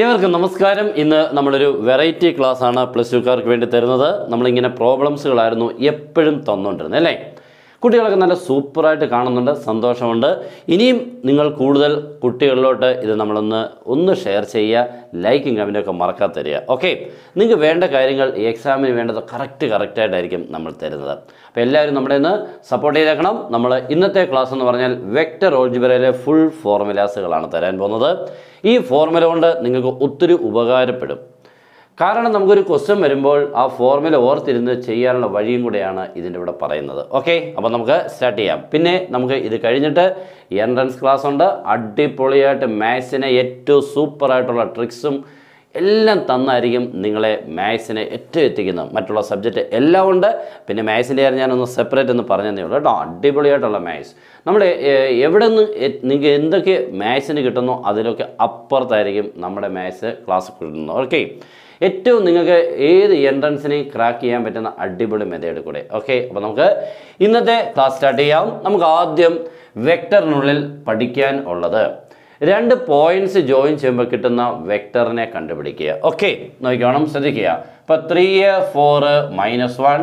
ഏവർക്കും നമസ്കാരം. ഇന്ന് നമ്മളൊരു വെറൈറ്റി ക്ലാസ് ആണ് പ്ലസ് ടുക്കാർക്ക് വേണ്ടി തരുന്നത്. നമ്മളിങ്ങനെ പ്രോബ്ലംസുകളായിരുന്നു എപ്പോഴും തന്നുകൊണ്ടിരുന്നത് അല്ലേ? കുട്ടികളൊക്കെ നല്ല സൂപ്പറായിട്ട് കാണുന്നുണ്ട് സന്തോഷമുണ്ട്. ഇനിയും നിങ്ങൾ കൂടുതൽ കുട്ടികളിലോട്ട് ഇത് നമ്മളൊന്ന് ഒന്ന് ഷെയർ ചെയ്യുക ലൈക്കും കമന്റൊക്കെ മറക്കാതെ തരിക. ഓക്കെ നിങ്ങൾക്ക് വേണ്ട കാര്യങ്ങൾ ഈ എക്സാമിന് വേണ്ടത് കറക്റ്റ് കറക്റ്റായിട്ടായിരിക്കും നമ്മൾ തരുന്നത്. അപ്പോൾ എല്ലാവരും നമ്മുടെ ഇന്ന് സപ്പോർട്ട് ചെയ്തേക്കണം. നമ്മൾ ഇന്നത്തെ ക്ലാസ് എന്ന് പറഞ്ഞാൽ വെക്ടർ ഓൾജിബറയിലെ ഫുൾ ഫോർമുലാസുകളാണ് തരാൻ പോകുന്നത്. ഈ ഫോർമുല കൊണ്ട് നിങ്ങൾക്ക് ഒത്തിരി ഉപകാരപ്പെടും. കാരണം നമുക്കൊരു ക്വസ്റ്റ്യൻ വരുമ്പോൾ ആ ഫോർമുല ഓർത്തിരുന്ന് ചെയ്യാനുള്ള വഴിയും കൂടെയാണ് ഇതിന്റെ ഇവിടെ പറയുന്നത്. ഓക്കെ അപ്പോൾ നമുക്ക് സ്റ്റാർട്ട് ചെയ്യാം. പിന്നെ നമുക്ക് ഇത് കഴിഞ്ഞിട്ട് എൻട്രൻസ് ക്ലാസ് ഉണ്ട്. അടിപൊളിയായിട്ട് മാത്സിനെ ഏറ്റവും സൂപ്പറായിട്ടുള്ള ട്രിക്സും എല്ലാം തന്നായിരിക്കും നിങ്ങളെ മാത്സിനെ ഏറ്റവും എത്തിക്കുന്നത് മറ്റുള്ള സബ്ജക്റ്റ് എല്ലാം ഉണ്ട്. പിന്നെ മാത്സിന്റെ കാര്യം ഞാനൊന്ന് സെപ്പറേറ്റ് എന്ന് പറഞ്ഞതേ ഉള്ളൂ കേട്ടോ. അടിപൊളിയായിട്ടുള്ള മാത്സ്. നമ്മുടെ ഏഹ്, എവിടെ നിന്ന് നിങ്ങൾക്ക് എന്തൊക്കെ മാത്സിന് കിട്ടുന്നോ അതിലൊക്കെ അപ്പുറത്തായിരിക്കും നമ്മുടെ മാത്സ് ക്ലാസ് കിട്ടുന്നത്. ഓക്കെ ഏറ്റവും നിങ്ങൾക്ക് ഏത് എൻട്രൻസിനെയും ക്രാക്ക് ചെയ്യാൻ പറ്റുന്ന അടിപൊളി മെത്തേഡ് കൂടെ. ഓക്കെ അപ്പോൾ നമുക്ക് ഇന്നത്തെ ക്ലാസ് സ്റ്റാർട്ട് ചെയ്യാം. നമുക്ക് ആദ്യം വെക്ടറിനുള്ളിൽ പഠിക്കാൻ ഉള്ളത്. രണ്ട് പോയിന്റ്സ് ജോയിൻ ചെയ്യുമ്പോൾ കിട്ടുന്ന വെക്ടറിനെ കണ്ടുപിടിക്കുക. ഓക്കെ നോക്കിക്കോണം ശ്രദ്ധിക്കുക. ഇപ്പോൾ three four minus one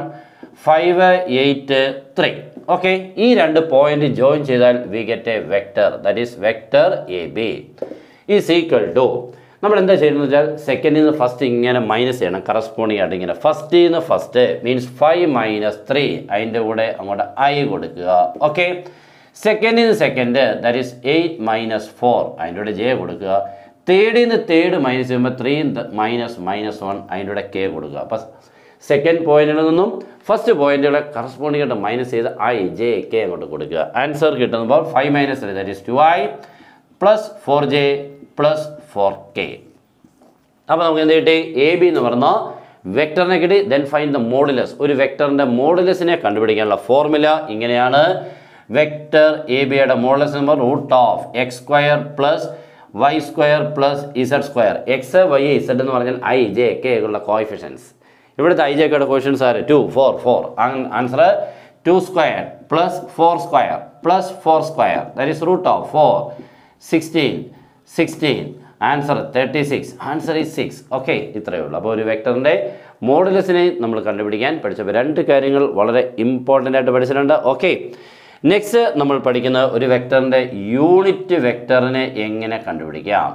five eight three okay ഈ രണ്ട് പോയിന്റ് ജോയിൻ ചെയ്താൽ we get a vector that is vector A B is equal to നമ്മൾ എന്താ ചെയ്യുന്നത് വെച്ചാൽ സെക്കൻഡിൽ നിന്ന് ഫസ്റ്റ് ഇങ്ങനെ മൈനസ് ചെയ്യണം കറസ്പോണ്ടിങ് ആയിട്ട് ഇങ്ങനെ. ഫസ്റ്റിൽ നിന്ന് first means five minus three അതിന്റെ കൂടെ അങ്ങോട്ട് ഐ കൊടുക്കുക. ഓക്കെ സെക്കൻഡിൽ നിന്ന് second that is eight minus four അതിന്റെ കൂടെ ജെ കൊടുക്കുക. തേർഡിന്ന് തേർഡ് മൈനസ് ചെയ്യുമ്പോൾ ത്രീ മൈനസ് മൈനസ് വൺ അതിന്റെ കൂടെ കെ കൊടുക്കുക. അപ്പം സെക്കൻഡ് പോയിന്റിൽ നിന്നും ഫസ്റ്റ് പോയിന്റുകളെ കറസ്പോണ്ടിങ് ആയിട്ട് മൈനസ് ചെയ്ത് ഐ ജെ കെ അങ്ങോട്ട് കൊടുക്കുക. ആൻസർ കിട്ടുമ്പോൾ five minus three that is two i plus four j plus four k അപ്പോൾ നമുക്ക് എന്ത് കിട്ടി? എ ബി എന്ന് പറഞ്ഞാൽ വെക്ടറിനെ കിട്ടി. ദെൻ ഫൈൻ ദ മോഡുലസ് ഒരു വെക്ടറിന്റെ മോഡുലസിനെ കണ്ടുപിടിക്കാനുള്ള ഫോർമുല ഇങ്ങനെയാണ്. വെക്ടർ എ ബിയുടെ modulus number root of X square plus Y square plus Z square. X Y Z എന്ന് പറഞ്ഞാൽ ഐ ജെ കെ ഉള്ള കോയിഫിഷ്യൻസ് ഇവിടുത്തെ ഐ ജെ കെയുടെ കോയിഫിഷ്യൻസ് ആര്? Two four four. Answer two square plus four square plus four square. That is root of four sixteen sixteen answer thirty six answer is six okay ഇത്രയേ ഉള്ളൂ. അപ്പോൾ ഒരു വെക്ടറിന്റെ മോഡലസിനെ നമ്മൾ കണ്ടുപിടിക്കാൻ പഠിച്ചപ്പോൾ രണ്ട് കാര്യങ്ങൾ വളരെ ഇമ്പോർട്ടന്റ് ആയിട്ട് പഠിച്ചിട്ടുണ്ട്. ഓക്കെ നെക്സ്റ്റ് നമ്മൾ പഠിക്കുന്ന ഒരു വെക്ടറിന്റെ യൂണിറ്റ് വെക്ടറിനെ എങ്ങനെ കണ്ടുപിടിക്കാം?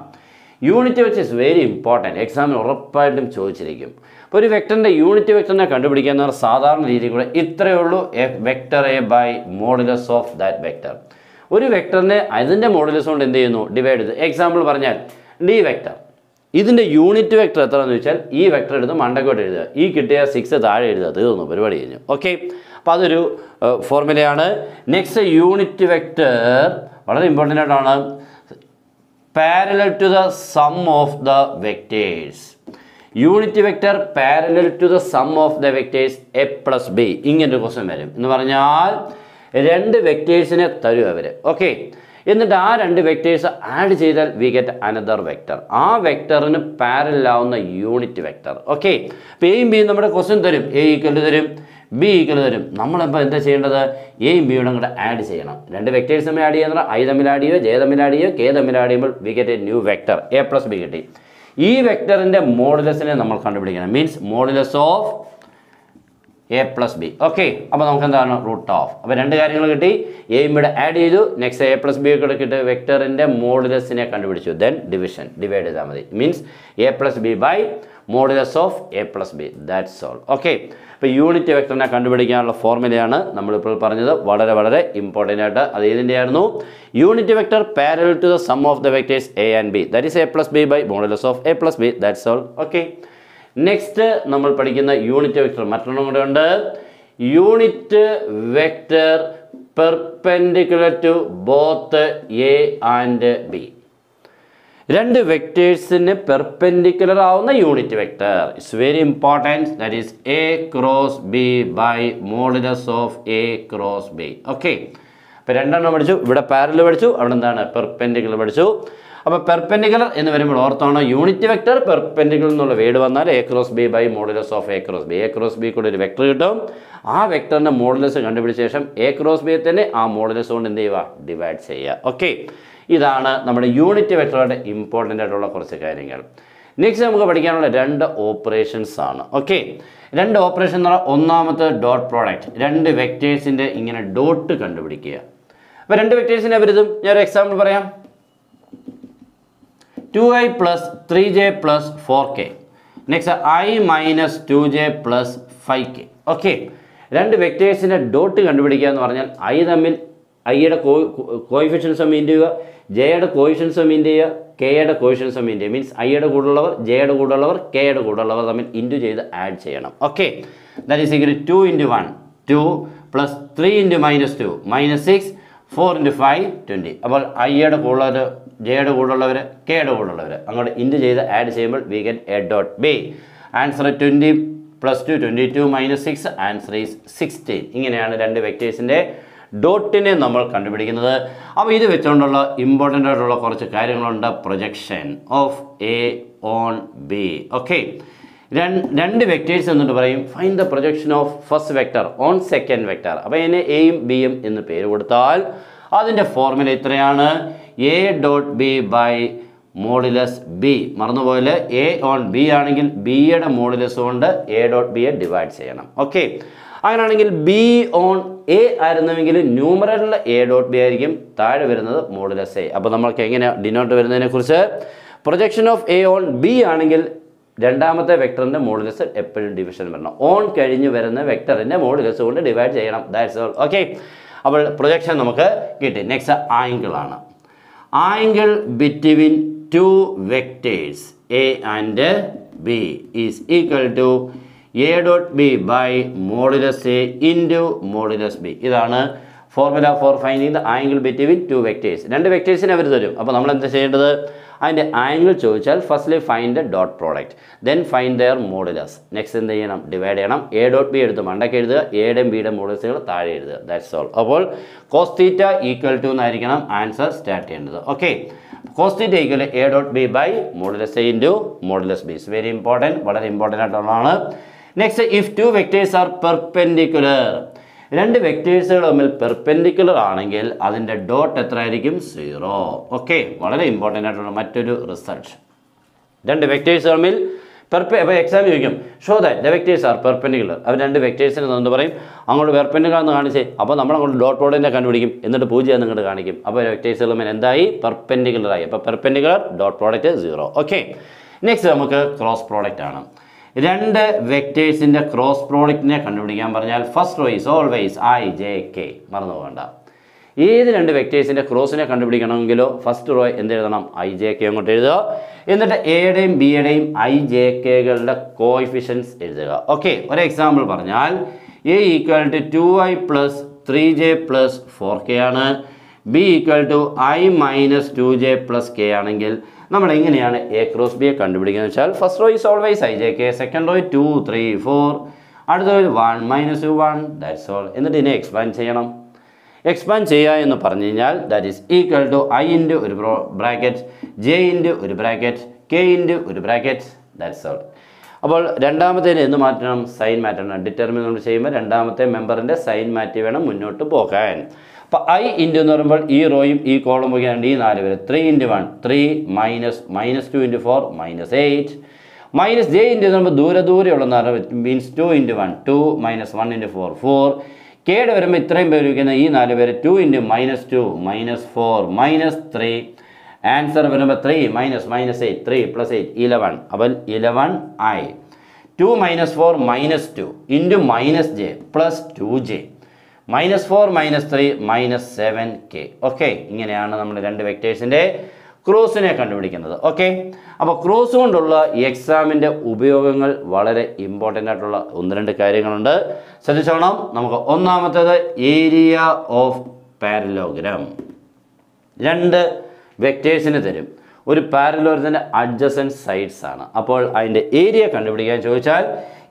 യൂണിറ്റ് വെച്ച് ഇസ് വെരി ഇമ്പോർട്ടന്റ് എക്സാമിന് ഉറപ്പായിട്ടും ചോദിച്ചിരിക്കും. അപ്പോൾ ഒരു വെക്ടറിന്റെ യൂണിറ്റ് വെക്ടറിനെ കണ്ടുപിടിക്കുക എന്ന് സാധാരണ രീതിയിൽ കൂടെ ഇത്രയേ ഉള്ളൂ A vector A by modulus of that vector ഒരു വെക്ടറിനെ അതിന്റെ മോഡുലസ് കൊണ്ട് എന്ത് ചെയ്യുന്നു? ഡിവൈഡ് ചെയ്ത്. എക്സാമ്പിൾ പറഞ്ഞാൽ ഡി വെക്ടർ ഇതിന്റെ യൂണിറ്റ് വെക്ടർ എന്ന് വെച്ചാൽ ഈ വെക്ടർ എടുത്ത് മണ്ടക്കോട്ട് എഴുതുക. ഈ കിട്ടിയ സിക്സ് താഴെ എഴുതുക. തീർന്നു. പരിപാടി കഴിഞ്ഞു. ഓക്കെ അപ്പോൾ അതൊരു ഫോർമുലയാണ് നെക്സ്റ്റ് യൂണിറ്റ് വെക്ടർ വളരെ ഇമ്പോർട്ടന്റ് ആയിട്ടാണ്. Parallel to the sum of the vectors unit vector parallel to the sum of the vectors A plus B ഇങ്ങനൊരു ക്വസ്റ്റ്യൻ വരും. എന്ന് പറഞ്ഞാൽ രണ്ട് വെക്ടേഴ്സിനെ തരും അവർ ഓക്കെ എന്നിട്ട് ആ രണ്ട് വെക്റ്റേഴ്സ് ആഡ് ചെയ്താൽ വി ഗെറ്റ് അനദർ വെക്റ്റർ ആ വെക്ടറിന് പാരലാവുന്ന യൂണിറ്റ് വെക്റ്റർ ഓക്കെ അപ്പോൾ എയും ബിയും നമ്മുടെ ക്വസ്റ്റ്യൻ തരും. എ ഈക്വൽ തരും. ബി ഈക്വൽ തരും. നമ്മളിപ്പോൾ എന്താ ചെയ്യേണ്ടത്? എയും ബിയും കൂടെ ആഡ് ചെയ്യണം. രണ്ട് വെക്റ്റേഴ്സ് തമ്മിൽ ആഡ് ചെയ്യുന്ന ഐ തമ്മിൽ ആഡ് ചെയ്യുക ജെ തമ്മിൽ ആഡ് ചെയ്യുക കെ തമ്മിൽ ആഡ് ചെയ്യുമ്പോൾ we get a new vector A plus B കിട്ടി. ഈ വെക്ടറിന്റെ മോഡുലസിനെ നമ്മൾ കണ്ടുപിടിക്കണം. Means modulus of A plus B okay അപ്പോൾ നമുക്ക് എന്താണ് റൂട്ട് ഓഫ് അപ്പോൾ രണ്ട് കാര്യങ്ങൾ കിട്ടി. എയും ഇവിടെ ആഡ് ചെയ്തു. നെക്സ്റ്റ് എ പ്ലസ് ബി ഒക്കെ കിട്ടി വെക്ടറിന്റെ മോഡുലസിനെ കണ്ടുപിടിച്ചു. ദെൻ ഡിവിഷൻ ഡിവൈഡ് ചെയ്താൽ മതി. Means A plus B by modulus of A plus B that's all okay അപ്പോൾ യൂണിറ്റ് വെക്ടറിനെ കണ്ടുപിടിക്കാനുള്ള ഫോർമുലയാണ് നമ്മളിപ്പോൾ പറഞ്ഞത്. വളരെ വളരെ ഇമ്പോർട്ടന്റ് ആയിട്ട് അത് ഇതിന്റെ ആയിരുന്നു unit vector parallel to the sum of the vectors A and B that is A plus B by modulus of A plus B that's all okay next നമ്മൾ പഠിക്കുന്ന യൂണിറ്റ് വെക്ടർ മറ്റൊന്നും കൂടെ ഉണ്ട്. Unit vector perpendicular to both A and B രണ്ട് വെക്ടേഴ്സിന് perpendicular ആവുന്ന unit vector it's very important that is A cross B by modulus of A cross B okay അപ്പോൾ രണ്ടെണ്ണം പഠിച്ചു. ഇവിടെ പാരൽ പഠിച്ചു. അവിടെ എന്താണ്? പെർപെൻഡിക്കുലർ പഠിച്ചു. അപ്പോൾ പെർപെൻഡിക്കുലർ എന്ന് വരുമ്പോൾ ഓർത്താണോ യൂണിറ്റ് വെക്ടർ പെർപെൻഡിക്കുലർ എന്നുള്ള വേർഡ് വന്നാൽ A cross B by modulus of A cross B A cross B കൂടെ ഒരു വെക്ടർ കിട്ടും. ആ വെക്ടറിന്റെ മോഡുലസ് കണ്ടുപിടിച്ച ശേഷം എ ക്രോസ് ബി തന്നെ ആ മോഡുലസ് കൊണ്ട് എന്ത് ചെയ്യുക? ഡിവൈഡ് ചെയ്യുക. ഓക്കെ ഇതാണ് നമ്മുടെ യൂണിറ്റ് വെക്ടറുടെ ഇമ്പോർട്ടന്റ് ആയിട്ടുള്ള കുറച്ച് കാര്യങ്ങൾ. നെക്സ്റ്റ് നമുക്ക് പഠിക്കാനുള്ള രണ്ട് ഓപ്പറേഷൻസ് ആണ്. ഓക്കെ രണ്ട് ഓപ്പറേഷൻ എന്ന് പറഞ്ഞാൽ ഒന്നാമത്തെ ഡോട്ട് പ്രോഡക്റ്റ് രണ്ട് വെക്റ്റേഴ്സിന്റെ ഇങ്ങനെ ഡോട്ട് കണ്ടുപിടിക്കുക. അപ്പോൾ രണ്ട് വെക്റ്റേഴ്സിനെ വരുതും ഞാനൊരു എക്സാമ്പിൾ പറയാം. Two i plus three j plus four k next i minus two j plus five k okay രണ്ട് വെക്ടേഴ്സിന്റെ ഡോട്ട് കണ്ടുപിടിക്കുക എന്ന് പറഞ്ഞാൽ ഐ തമ്മിൽ ഐയുടെ കോ കോയിഫിഷ്യൻസ് മീൻ ചെയ്യുക ജെയുടെ കോയിഫിഷ്യൻസ് മീൻ ചെയ്യുക കെയുടെ കോയിഫിഷ്യൻസ് മീൻ ചെയ്യുക. മീൻസ് ഐയുടെ കൂടുള്ളവർ ജെയുടെ കൂടുള്ളവർ കെയുടെ കൂടുള്ളവർ തമ്മിൽ ഇന്റു ചെയ്ത് ആഡ് ചെയ്യണം. ഓക്കെ ദാറ്റ് ഈസ് ഇങ്ങനെ two into one two plus three into minus two minus six four into five twenty അപ്പോൾ ഐയുടെ കൂടുതൽ ജെയുടെ കൂടുതലുള്ളവർ കെയുടെ കൂടുതലുള്ളവർ അങ്ങോട്ട് ഇന്റു ചെയ്ത് ആഡ് ചെയ്യുമ്പോൾ we get A dot B answer twenty plus two twenty two minus six answer is sixteen ഇങ്ങനെയാണ് രണ്ട് വെക്റ്റേഴ്സിന്റെ ഡോട്ടിനെ നമ്മൾ കണ്ടുപിടിക്കുന്നത്. അപ്പോൾ ഇത് വെച്ചുകൊണ്ടുള്ള ഇമ്പോർട്ടന്റ് ആയിട്ടുള്ള കുറച്ച് കാര്യങ്ങളുണ്ട്. Projection of A on B okay രണ്ട് വെക്റ്റേഴ്സ് എന്നിട്ട് പറയും find the projection of first vector on second vector അപ്പോൾ ഇതിന് എയും ബിയും എന്ന് പേര് കൊടുത്താൽ അതിന്റെ ഫോർമുല ഇത്രയാണ് A dot B by modulus B മറന്നുപോലെ A on B ആണെങ്കിൽ ബിയുടെ മോഡുലസ് കൊണ്ട് എ ഡോട്ട് ബിയെ ഡിവൈഡ് ചെയ്യണം. ഓക്കെ അങ്ങനെയാണെങ്കിൽ ബി ഓൺ എ ആയിരുന്നുവെങ്കിൽ ന്യൂമറലിൽ എ ഡോട്ട് ബി ആയിരിക്കും. താഴെ വരുന്നത് മോഡുലസ് എ അപ്പോൾ നമ്മൾക്ക് എങ്ങനെ denote വരുന്നതിനെക്കുറിച്ച്? Projection of A on B ആണെങ്കിൽ രണ്ടാമത്തെ വെക്ടറിന്റെ മോഡുലസ് എപ്പോഴും ഡിവിഷൻ വരണം. ഓൺ കഴിഞ്ഞ് വരുന്ന വെക്ടറിന്റെ മോഡുലസ് കൊണ്ട് ഡിവൈഡ് ചെയ്യണം. ദാറ്റ്സ് ഓൾ ഓക്കെ അപ്പോൾ പ്രൊജക്ഷൻ നമുക്ക് കിട്ടി. നെക്സ്റ്റ് ആംഗിൾ ആണ്. Angle between two vectors A and B is equal to A dot B by modulus A into modulus B ഇതാണ് formula for finding the angle between two vectors രണ്ട് വെക്ടേഴ്സിനെ അവർ തരും. അപ്പോൾ നമ്മൾ എന്താ ചെയ്യേണ്ടത്? അതിന്റെ ആംഗിൾ ചോദിച്ചാൽ firstly find the dot product then find their modulus next എന്ത് ചെയ്യണം? ഡിവൈഡ് ചെയ്യണം. എ ഡോട്ട് ബി എടുത്ത് മണ്ടയ്ക്ക് എഴുതുക. എയുടെയും ബിയുടെ മോഡുലസുകൾ താഴെ എഴുതുക. ദാറ്റ്സ് ഓൾ അപ്പോൾ കോസ്റ്റീറ്റ ഈക്വൽ ടു എന്നായിരിക്കണം ആൻസർ സ്റ്റാർട്ട് ചെയ്യേണ്ടത്. Okay cos theta equal A dot B by modulus A into modulus B is very important വളരെ ഇമ്പോർട്ടന്റ് ആയിട്ടുള്ളതാണ്. Next if two vectors are perpendicular രണ്ട് വെക്ടേഴ്സുകൾ തമ്മിൽ പെർപെൻഡിക്കുലർ ആണെങ്കിൽ അതിന്റെ ഡോട്ട് എത്ര ആയിരിക്കും സീറോ ഓക്കെ വളരെ ഇമ്പോർട്ടന്റ് ആയിട്ടുള്ള മറ്റൊരു റിസൾട്ട് രണ്ട് വെക്ടേഴ്സ് തമ്മിൽ പെർപെ അപ്പോൾ എക്സാം ചോദിക്കും show that the vectors are perpendicular അവർ രണ്ട് വെക്ടേഴ്സിന് എന്ത് പറയും അങ്ങോട്ട് പെർപെൻഡിക്കുലർ എന്ന് കാണിച്ചേ. അപ്പോൾ നമ്മൾ അങ്ങോട്ട് ഡോട്ട് പ്രോഡക്റ്റിനെ കണ്ടുപിടിക്കും എന്നിട്ട് പൂജ്യം എന്ന് കാണിക്കും. അപ്പോൾ വെക്ടേഴ്സുകൾ തമ്മിൽ എന്തായി? പെർപെൻഡിക്കുലർ ആയി. അപ്പോൾ perpendicular dot product zero okay next നമുക്ക് ക്രോസ് പ്രോഡക്റ്റ് ആണ്. രണ്ട് വെക്ടേഴ്സിന്റെ ക്രോസ് പ്രോഡക്റ്റിനെ കണ്ടുപിടിക്കാൻ പറഞ്ഞാൽ first row is always I J K മറന്നു പോകണ്ട. ഏത് രണ്ട് വെക്ടേഴ്സിന്റെ ക്രോസിനെ കണ്ടുപിടിക്കണമെങ്കിലോ ഫസ്റ്റ് റോ എന്ത് എഴുതണം ഐ ജെ കെ അങ്ങോട്ട് എഴുതുക. എന്നിട്ട് എയുടെയും ബിയുടെയും ഐ ജെ കെകളുടെ കോയിഫിഷ്യൻസ് എഴുതുക. ഓക്കെ ഒരു എക്സാമ്പിൾ പറഞ്ഞാൽ A equal to two I plus three J plus four K ആണ്. B equal to I minus two J plus K ആണെങ്കിൽ നമ്മൾ എങ്ങനെയാണ് എ ക്രോസ് ബിയെ കണ്ടുപിടിക്കുന്നത് വെച്ചാൽ first row is always I J K second row two three four അടുത്ത one minus two one that's all എന്നിട്ട് ഇതിനെ എക്സ്പാൻഡ് ചെയ്യണം. എക്സ്പാൻഡ് ചെയ്യുക എന്ന് പറഞ്ഞു കഴിഞ്ഞാൽ that is equal to I into ഒരു ബ്രാക്കറ്റ് ജെ ഇന്റു ഒരു ബ്രാക്കറ്റ് കെ ഇന്റു ഒരു ബ്രാക്കറ്റ് ദാറ്റ്സ് ഓൾ അപ്പോൾ രണ്ടാമത്തേന് എന്ത് മാറ്റണം? സൈൻ മാറ്റണം. ഡിറ്റർമിൻ ചെയ്യുമ്പോൾ രണ്ടാമത്തെ മെമ്പറിന്റെ സൈൻ മാറ്റി വേണം മുന്നോട്ട് പോകാൻ. അപ്പോൾ ഐ ഇന്റു എന്ന് പറയുമ്പോൾ ഈ റോയും ഈ കോളം വയ്ക്കാണ്ട് ഈ നാല് പേര്. Three into one three minus minus two into four minus eight minus J into എന്ന് പറയുമ്പോൾ ദൂരെ ദൂരെയുള്ള means two into one two minus one into four four കേട് വരുമ്പോൾ ഇത്രയും പേര് വയ്ക്കുന്ന ഈ നാല് പേര് two into minus two minus four minus three answer വരുമ്പോൾ three minus minus eight three plus eight eleven അപ്പോൾ eleven I two minus four minus two into minus J plus two J minus four minus three minus seven K okay ഇങ്ങനെയാണ് നമ്മൾ രണ്ട് വെക്ടേഴ്സിന്റെ ക്രോസിനെ കണ്ടുപിടിക്കുന്നത്. Okay അപ്പോൾ cross കൊണ്ടുള്ള എക്സാമിന്റെ ഉപയോഗങ്ങൾ വളരെ ഇമ്പോർട്ടന്റ് ആയിട്ടുള്ള ഒന്ന് രണ്ട് കാര്യങ്ങളുണ്ട്. ശ്രദ്ധിച്ചോണം. നമുക്ക് ഒന്നാമത്തേത് ഏരിയ ഓഫ് പാരലോഗ്രാം രണ്ട് വെക്ടേഴ്സിന് തരും. ഒരു പാരലോരത്തിന്റെ അഡ്ജസന്റ് സൈഡ്സ് ആണ്. അപ്പോൾ അതിന്റെ ഏരിയ കണ്ടുപിടിക്കാൻ ചോദിച്ചാൽ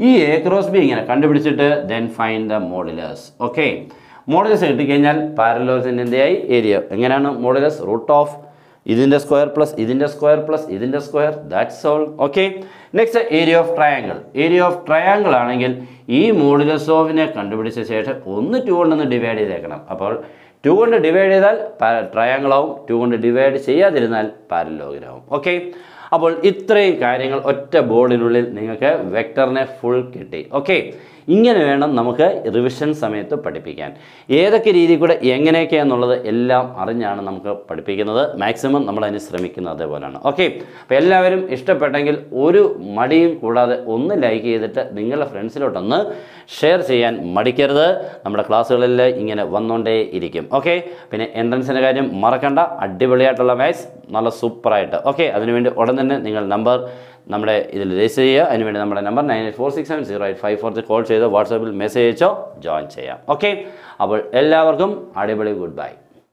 ഈ എ ക്രോസ് ബി ഇങ്ങനെ കണ്ടുപിടിച്ചിട്ട് then find the modulus okay modulus കിട്ടിക്കഴിഞ്ഞാൽ പാരലോരത്തിന്റെ എന്തായി ഏരിയ എങ്ങനെയാണ് മോഡലേഴ്സ് റൂട്ട് ഓഫ് ഇതിന്റെ സ്ക്വയർ പ്ലസ് ഇതിന്റെ സ്ക്വയർ പ്ലസ് ഇതിന്റെ square that's all okay next area of triangle area of triangle ആണെങ്കിൽ ഈ മോഡുലസ് ഓഫിനെ കണ്ടുപിടിച്ച ശേഷം ഒന്ന് ടു കൊണ്ടൊന്ന് ഡിവൈഡ് ചെയ്തേക്കണം. അപ്പോൾ ടു കൊണ്ട് ഡിവൈഡ് ചെയ്താൽ ട്രയാങ്കിൾ ആവും. ടു കൊണ്ട് ഡിവൈഡ് ചെയ്യാതിരുന്നാൽ പാരലോഗ്രാവും ഓക്കെ അപ്പോൾ ഇത്രയും കാര്യങ്ങൾ ഒറ്റ ബോർഡിനുള്ളിൽ നിങ്ങൾക്ക് വെക്ടറിനെ ഫുൾ കിട്ടി. ഓക്കെ ഇങ്ങനെ വേണം നമുക്ക് റിവിഷൻ സമയത്ത് പഠിപ്പിക്കാൻ. ഏതൊക്കെ രീതി കൂടെ എങ്ങനെയൊക്കെയാണെന്നുള്ളത് എല്ലാം അറിഞ്ഞാണ് നമുക്ക് പഠിപ്പിക്കുന്നത്. മാക്സിമം നമ്മൾ അതിന് ശ്രമിക്കുന്നത് അതേപോലെയാണ്. ഓക്കെ അപ്പോൾ എല്ലാവരും ഇഷ്ടപ്പെട്ടെങ്കിൽ ഒരു മടിയും കൂടാതെ ഒന്ന് ലൈക്ക് ചെയ്തിട്ട് നിങ്ങളുടെ ഫ്രണ്ട്സിലോട്ടൊന്ന് ഷെയർ ചെയ്യാൻ മടിക്കരുത്. നമ്മുടെ ക്ലാസ്സുകളിൽ ഇങ്ങനെ വന്നുകൊണ്ടേ ഇരിക്കും. ഓക്കെ പിന്നെ എൻട്രൻസിന്റെ കാര്യം മറക്കണ്ട. അടിപൊളിയായിട്ടുള്ള മാത്സ് നല്ല സൂപ്പറായിട്ട് ഓക്കെ അതിനുവേണ്ടി ഉടൻ തന്നെ നിങ്ങൾ നമ്പർ നമ്മുടെ ഇതിൽ രജിസ്റ്റർ ചെയ്യുക. അതിനുവേണ്ടി നമ്മുടെ number nine eight four six seven zero eight five four call ചെയ്തോ വാട്സാപ്പിൽ മെസ്സേജ് അയച്ചോ ജോയിൻ ചെയ്യാം. ഓക്കെ അപ്പോൾ എല്ലാവർക്കും അടിപൊളി ഗുഡ് ബൈ